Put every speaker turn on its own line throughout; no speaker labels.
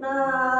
Nah.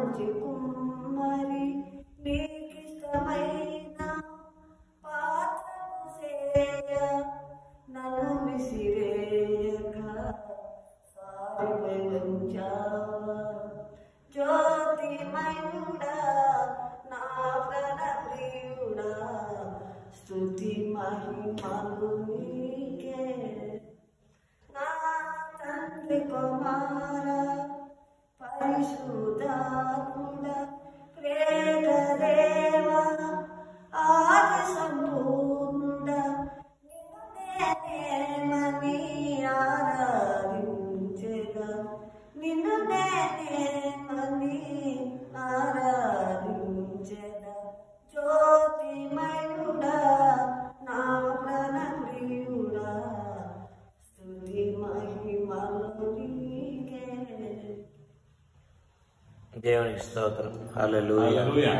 కాంతి కుమ్మరి నీకిష్టమైన పాత్రము చేయ నన్ను విసిరేయక సారిపై ఉంచావా జ్యోతిమయుడా నా ప్రణప్రియుడా స్తుతి మహిమలు പരിശുദ്ധ വേദദേവ ആദ്യ സമ്പൂർണ നിന്നെ ആരാധിച്ചത് നിന്നെ
దేవునికి స్తోత్రం. హల్లెలూయా
హల్లెలూయా